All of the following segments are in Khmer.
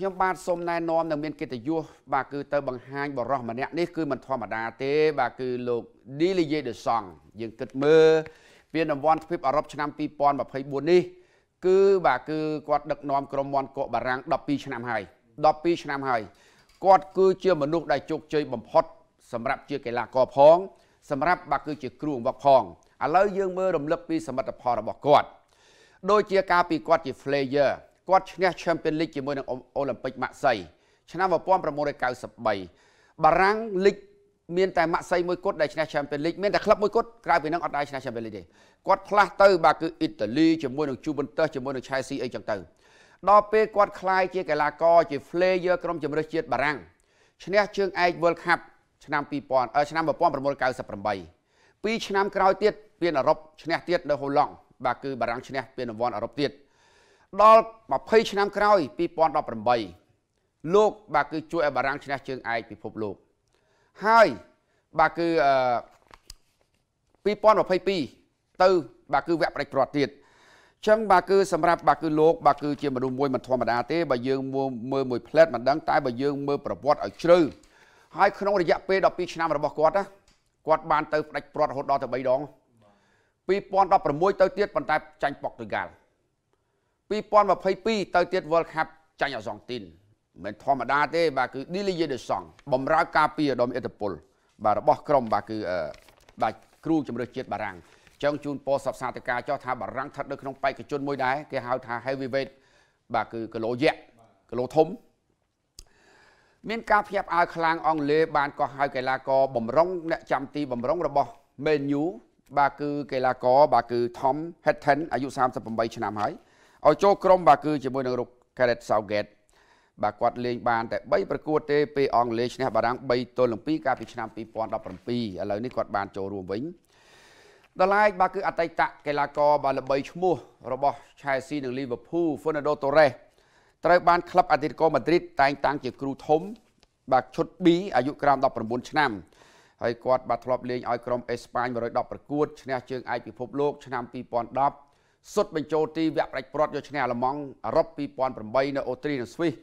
ខ្ញុំបាទសូមណែនាំនៅមានកិត្តិយសបាទគឺទៅបង្ហាញបរិសម្នាក់នេះគឺមិនធម្មតាទេ បាទគឺលោក Didier Deschamps យើងគិតមើលពានរង្វាន់ទ្វីបអឺរ៉ុបឆ្នាំ2024នេះគឺបាទគឺគាត់ដឹកនាំក្រុមមន់កកបារាំង12ឆ្នាំហើយ12ឆ្នាំហើយគាត់គឺជាមនុស្សដែលជោគជ័យបំផុតសម្រាប់ជាកីឡាករផង សម្រាប់បាទគឺជាគ្រូអង្វឹកផងឥឡូវយើងមើលរំលឹកពីសមិទ្ធផលរបស់គាត់ដូចជាការពីគាត់ជា player គាត់ឈ្នះ Champions League ជាមួយនឹងអូឡ িম্প ិកម៉ាក់សីឆ្នាំ1993បារាំងលីកមានតែម៉ាក់សីមួយគត់ដែលឈ្នះ Champions League មានតែក្លឹបមួយគត់ក្រៅពីនឹងអត់ដែរឈ្នះ Champions League ទេគាត់ផ្លាស់ទៅបាទគឺអ៊ីតាលីជាមួយនឹង Juventus ជាមួយនឹង Chelsea អីចឹងទៅដល់ពេលគាត់ក្លាយជាកីឡាករជា player ក្រុមជម្រើសជាតិបារាំងឈ្នះជើងឯក World Cup ឆ្នាំ2000ឆ្នាំ1998ពីរឆ្នាំក្រោយទៀតពានអឺរ៉ុបឈ្នះទៀតនៅហូឡង់បាទគឺបារាំងឈ្នះពានរង្វាន់អឺរ៉ុបទៀត ដល់20ឆ្នាំក្រោយ2018លោកបាទគឺជួយឲ្យបារាំងឈ្នះជើងឯកពិភពលោកហើយបាទគឺអឺ2022ទៅបាទគឺវគ្គផ្ដាច់ព្រាត់ទៀតចឹងបាទគឺសម្រាប់បាទគឺលោកបាទគឺជាមនុស្សមួយមិនធម្មតាទេបើយើងមើលមួយផ្លែតមិនដឹងតែបើយើងមើលប្រវត្តិឲ្យជ្រៅហើយក្នុងរយៈពេល12ឆ្នាំរបស់គាត់ណាគាត់បានទៅផ្ដាច់ព្រាត់រហូតដល់ទៅ3ដង2016ទៅទៀតប៉ុន្តែចាញ់ប៉ុកទុយហ្គាល់ 2022ទៅទៀត World Cup ចាញ់អសង់ទីនមិនធម្មតាទេបាទគឺ Didier Deschamps បំរើការពារដ៏មានឥទ្ធិពលបាទរបស់ក្រុមបាទគឺបាទគ្រូជំនឿជាតិបារាំងចឹងជូនពរសពសាធិការចោះថាបារាំងស្ថិតនៅក្នុងបេក្ខជនមួយដែរគេហៅថា heavyweight បាទគឺគីឡូយក្សគីឡូធំមានការភ្ញាក់ផ្អើលខ្លាំងអង់គ្លេសបានកោះហៅកីឡាករបំរុងអ្នកចាំទីបំរុងរបស់ Man U បាទគឺកីឡាករបាទគឺ Tom Heaton អាយុ38ឆ្នាំហើយ ឲ្យចូលក្រុមបាទគឺជាមួយនឹងរុក Gareth Southgate បាទគាត់លេងបានតែ3ប្រកួតទេពេលអង់គ្លេសឈ្នះបារាំង3ទល់នឹង2កាលពីឆ្នាំ2017ឥឡូវនេះគាត់បានចូលរួមវិញដល់ឡែកបាទគឺអតីតកីឡាករបាទល្បីឈ្មោះរបស់ Chelsea និង Liverpool Fernando Torres ត្រូវបានក្លឹប Atletico Madrid តែងតាំងជាគ្រូធំ បាទឈុត B អាយុក្រោម19ឆ្នាំហើយគាត់បាទធ្លាប់លេងឲ្យក្រុមអេស្ប៉ាញ110ប្រកួតឈ្នះជើងឯកពិភពលោកឆ្នាំ2010 សុទ្ធបញ្ចូលទីវគ្គផ្ដាច់ព្រាត់យកឈ្នះអាល្លឺម៉ង់អឺរ៉ុប2008នៅអូទ្រីនិងស្វីស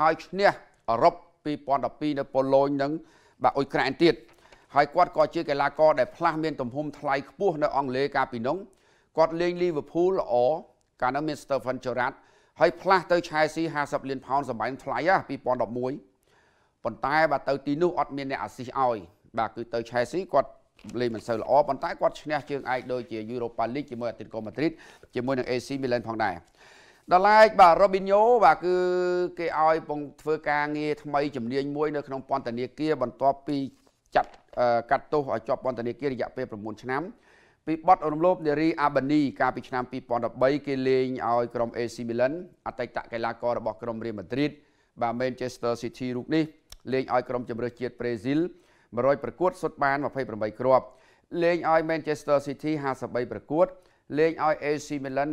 ហើយឈ្នះអឺរ៉ុប2012នៅប៉ូឡូញនិងបាទអ៊ុយក្រែនទៀតហើយគាត់ក៏ជាកីឡាករដែលផ្លាស់មានទំហំថ្លៃខ្ពស់នៅអង់គ្លេសកាលពីនោះគាត់លេង Liverpool ល្អកាលនោះមាន Stephen Gerrard ហើយផ្លាស់ទៅ Chelsea 50លានផោនសម្បែងថ្លៃហ៎2011ប៉ុន្តែបើទៅទីនោះអត់មានអ្នកអាស៊ីសឲ្យបាទគឺទៅ Chelsea គាត់ លេងមិនសូវល្អប៉ុន្តែគាត់ឈ្នះជើងឯកដូចជា Europa League ជាមួយ Atletico Madrid ជាមួយនឹង AC Milan ផងដែរដល់ឡែកបាទ Robinho បាទគឺគេឲ្យពងធ្វើការងារថ្មីជំនាញមួយនៅក្នុងពន្ធនាគារបន្ទាប់ពីចាត់កាត់ទោសឲ្យជាប់ពន្ធនាគាររយៈពេល9ឆ្នាំពីបទរំលោភនារីអាបានីកាលពីឆ្នាំ2013គេលេងឲ្យក្រុម AC Milan អតីតកីឡាកររបស់ក្រុម Real Madrid បាទ Manchester City រូបនេះលេងឲ្យក្រុមជម្រើសជាតិប្រេស៊ីល 100ប្រកួតសុទ្ធបាន28គ្រាប់លេងឲ្យ Manchester City 53ប្រកួតលេងឲ្យ AC Milan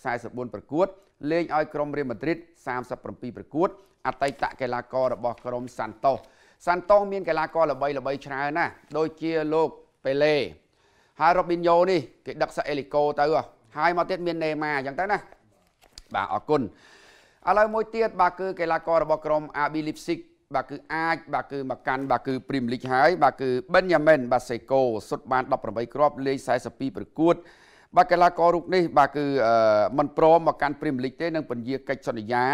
144ប្រកួតលេងឲ្យក្រុម Real Madrid 37ប្រកួតអតីតកីឡាកររបស់ក្រុម Santos Santos មានកីឡាករល្បីល្បីច្រើនណាស់ដូចជាលោកប៉េឡេហើយ Robinho នេះគេដឹកសាអេលីកូទៅហើយមកទៀតមាន Neymar អញ្ចឹងទៅណាបាទអរគុណឥឡូវមួយទៀតបាទគឺកីឡាកររបស់ក្រុម RB Leipzig បាទគឺអាចបាទគឺមកកាន់បាទគឺ Premier League ហើយបាទគឺ Benjamin Baseko សុទ្ធបាន18គ្រាប់លេង42ប្រកួតបាទកីឡាកររូបនេះបាទគឺមិនព្រមមកកាន់ Premier League ទេនឹងពន្យាកិច្ចសន្យា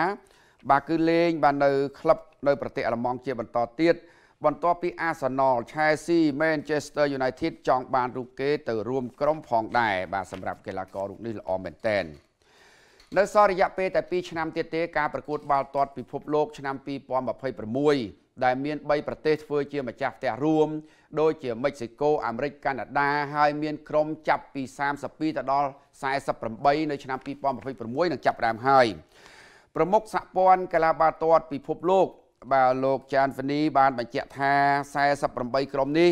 បាទគឺលេងបាទនៅក្លឹបនៅប្រទេសអាល្លឺម៉ង់ជាបន្តទៀតបន្ទាប់ពី Arsenal, Chelsea, Manchester United ចង់បានរូបគេទៅរួមក្រុមផងដែរបាទសម្រាប់កីឡាកររូបនេះល្អមែនតែ ននៅសល់រយៈពេលតែ2ឆ្នាំទៀតទេការប្រកួតបាល់ទាត់ពិភពលោកឆ្នាំ2026ដែលមាន3ប្រទេសធ្វើជាម្ចាស់ផ្ទះរួមដូចជាមិចស៊ីកូអាមេរិកកាណាដាហើយមានក្រុមចាប់ពី32ទៅដល់48នៅឆ្នាំ2026នឹងចាប់ផ្ដើមហើយប្រមុខសហព័ន្ធកីឡាបាល់ទាត់ពិភពលោកបាទលោកចានហ្វនីបានបញ្ជាក់ថា48ក្រុមនេះ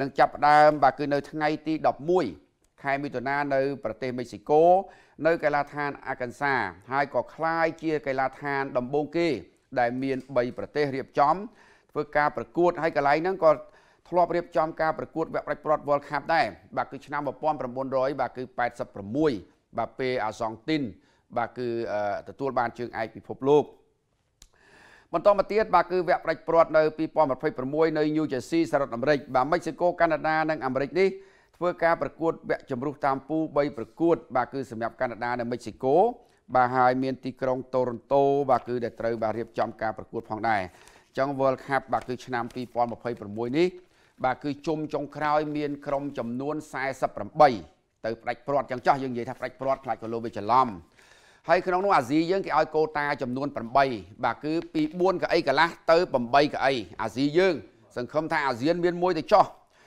នឹងចាប់ផ្ដើមបាទគឺនៅថ្ងៃទី11 ខែមិថុនានៅប្រទេសមិចស៊ីកូនៅកីឡាដ្ឋានអាកានសាហើយក៏คล้ายជាកីឡាដ្ឋានដំបូងគេ ដែលមាន3ប្រទេសរៀបចំធ្វើការប្រកួតហើយកន្លែងហ្នឹងក៏ធ្លាប់រៀបចំការប្រកួតវគ្គប្រាច់ព្រាត់ World Cup ដែរបាទគឺឆ្នាំ1900បាទគឺ86បាទពេលអាសង់ទីនបាទគឺទទួលបានជើងឯកពិភពលោក បន្តមកទៀតបាទគឺវគ្គផ្ដាច់ព្រាត់នៅ2026នៅ New Jersey សហរដ្ឋអាមេរិកបាទមិចស៊ីកូកាណាដានិងអាមេរិកនេះ ធ្វើការប្រកួតវគ្គជម្រុះតាមពូ3ប្រកួត បាទគឺសម្រាប់កាណាដានិងមិចស៊ីកូបាទហើយមានទីក្រុងតូរ៉ុនតូបាទគឺដែលត្រូវបាទរៀបចំការប្រកួតផងដែរអញ្ចឹង World Cup បាទគឺឆ្នាំ2026នេះបាទគឺជុំចុងក្រោយមានក្រុមចំនួន48ទៅផ្ដាច់ព្រាត់ចឹងចោះយើងនិយាយថាផ្ដាច់ព្រាត់ខ្លាចក៏លោវាច្រឡំហើយក្នុងនោះអាស៊ីយើងគេឲ្យកូតាចំនួន8បាទគឺពី4កៅអីកន្លះទៅ8កៅអីអាស៊ីយើង សង្ឃឹមថាអាស៊ានមានមួយទៅចោះ